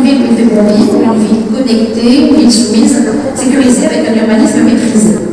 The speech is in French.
une ville une ville connectée, une ville sécurisée avec un urbanisme maîtrisé.